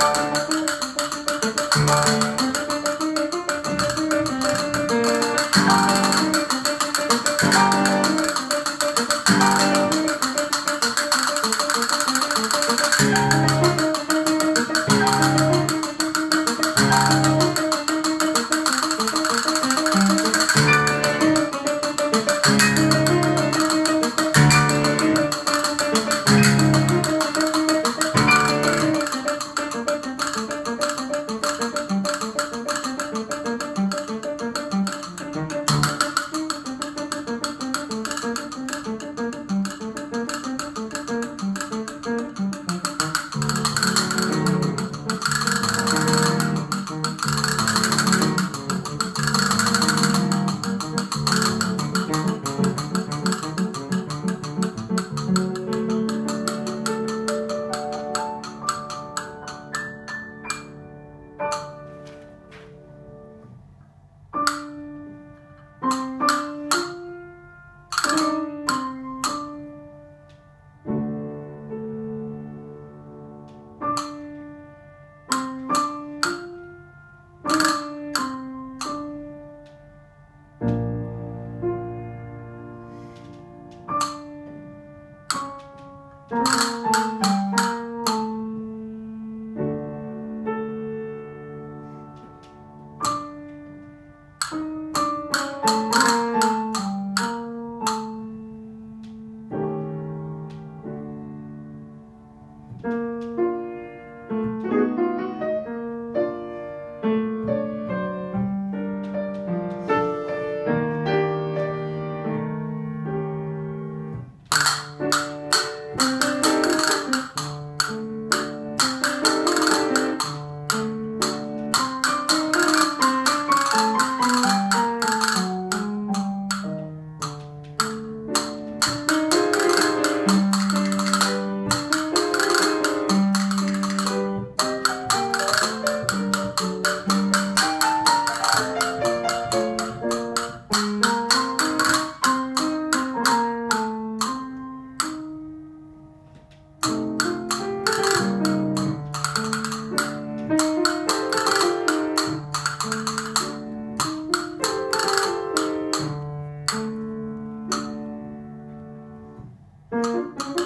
Música Música